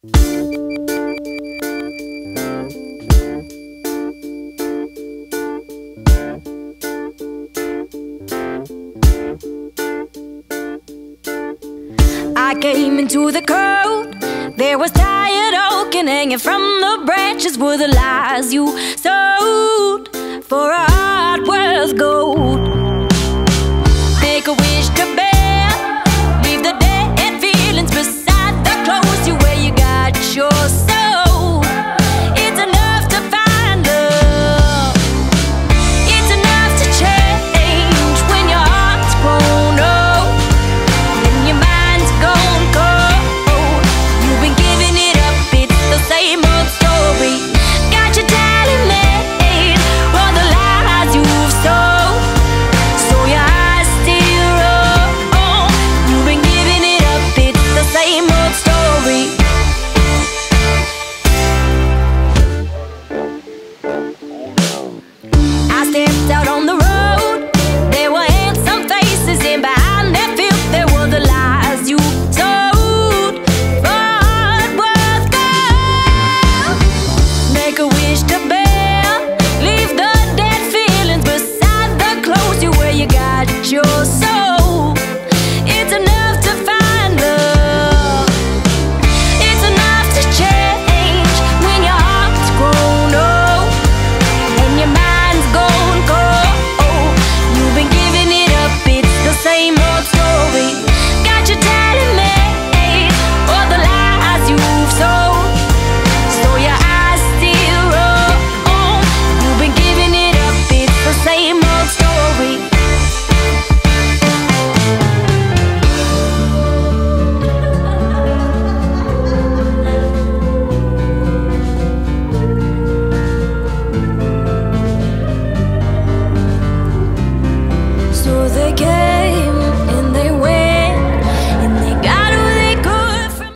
I came into the cold. There was tired oak and hanging from the branches were the lies you sowed for gold. Yours.